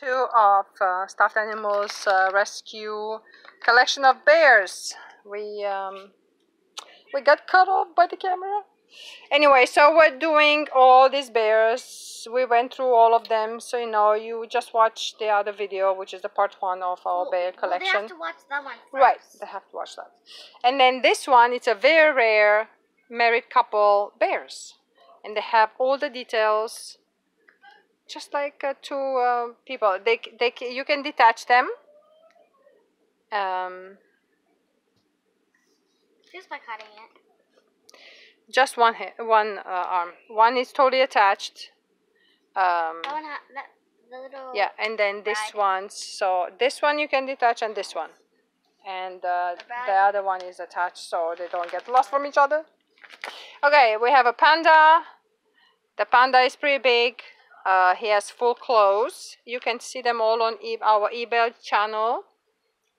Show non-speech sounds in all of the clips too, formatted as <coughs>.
two of uh, stuffed animals uh, rescue collection of bears. We um, we got cut off by the camera. Anyway, so we're doing all these bears. We went through all of them, so you know you just watch the other video, which is the part one of our Well, bear well, collection. they have to watch that one first. Right, they have to watch that. And then this one, it's a very rare married couple bears, and they have all the details, just like uh, two uh, people. They they you can detach them. Um, Just by cutting it. just one one uh, arm. One is totally attached. Um, That one ha that the little. yeah, and then this Right. one. So this one you can detach, and this one, and uh, The the other one is attached, so they don't get lost from each other. Okay, we have a panda. The panda is pretty big. Uh, he has full clothes. You can see them all on e- our eBay channel.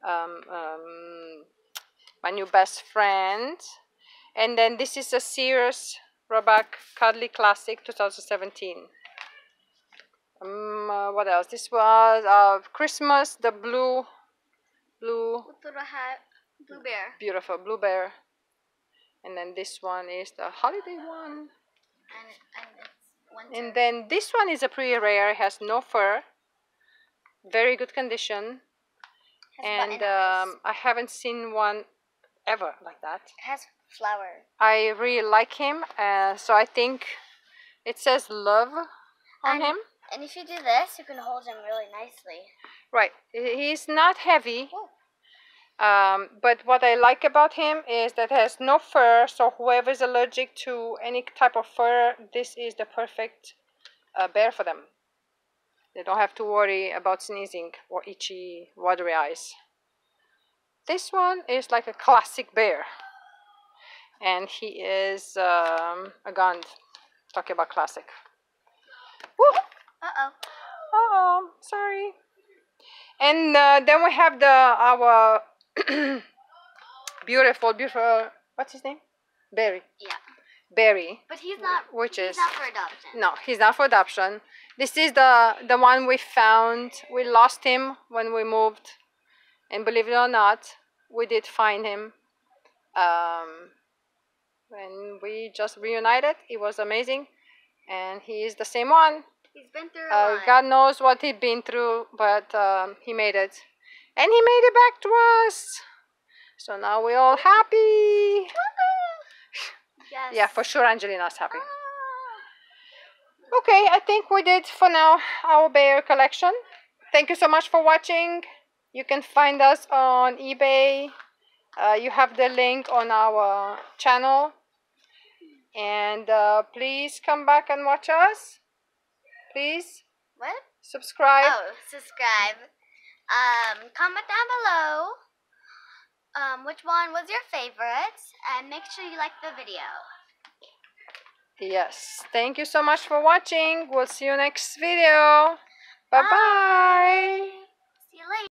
Um, um, my new best friend. And then this is a Sears Roebuck Cuddly Classic 2017. Um, uh, what else? This was uh, Christmas, the blue, blue, hat, blue bear, beautiful blue bear. And then this one is the holiday one. and and. And then this one is a pretty rare, it has no fur, very good condition. And um, I haven't seen one ever like that. it has flower. I really like him, uh, so I think it says love on And- him. And if you do this, you can hold him really nicely. Right, he's not heavy, Whoa. Um, but what I like about him is that has no fur, so whoever is allergic to any type of fur, this is the perfect uh, bear for them. They don't have to worry about sneezing or itchy, watery eyes. This one is like a classic bear, and he is um, a Gund. Talking about classic. Uh oh. Uh-oh. sorry. And uh, then we have the our <coughs> beautiful, beautiful. What's his name? Barry. Yeah. Barry. But he's not. Which he's is- not for adoption. No, he's not for adoption. This is the the one we found. We lost him when we moved, and believe it or not, we did find him. Um, when we just reunited, it was amazing, and he is the same one. He's been through Uh. God knows what he'd been through, but um, he made it. And he made it back to us. So now we're all happy. Yes. Yeah, for sure Angelina's happy. Ah. Okay, I think we did for now our bear collection. Thank you so much for watching. You can find us on eBay. Uh, you have the link on our channel. And uh, please come back and watch us. Please What? subscribe. Oh, subscribe. Um, comment down below. Um, which one was your favorite? And make sure you like the video. Yes. Thank you so much for watching. We'll see you next video. Bye bye. See you later.